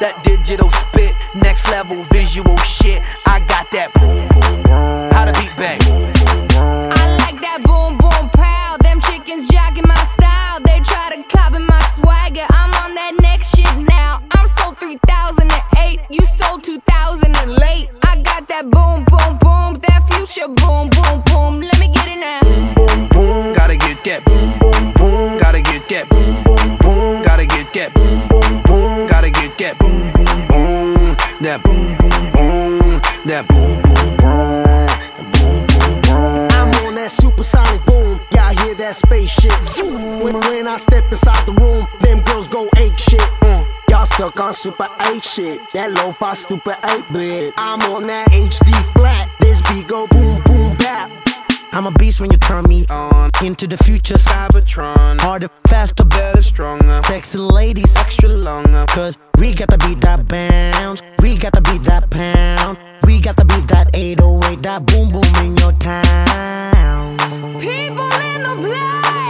that digital spit, next level visual shit. I got that boom, boom, boom. How the beat bang? I like that boom boom pow. Them chickens jacking my style. They try to copy my swagger. I'm on that next shit now. I'm sold 3008. You sold 2000 and late. I got that boom boom boom. That future boom boom boom. Let me get it now. boom, boom. boom. Gotta get that boom, boom, boom. Gotta get that boom, boom, boom. Gotta get that boom. That boom, boom, boom. That boom, boom, boom. That boom, boom, boom. Boom, boom, boom. I'm on that supersonic boom. Y'all hear that spaceship? Zoom. When, when I step inside the room, them girls go ape shit. Mm. Y'all stuck on super 8 shit. That lo-fi stupid 8 bit. I'm on that HD flat. This beat go boom boom bap. I'm a beast when you turn me on. Into the future, Cybertron, harder, faster, better. stronger, Sexy ladies, extra longer. Cause we got to beat that bounce. We got to beat that pound. We got to beat that 808, that boom boom in your town. People in the place.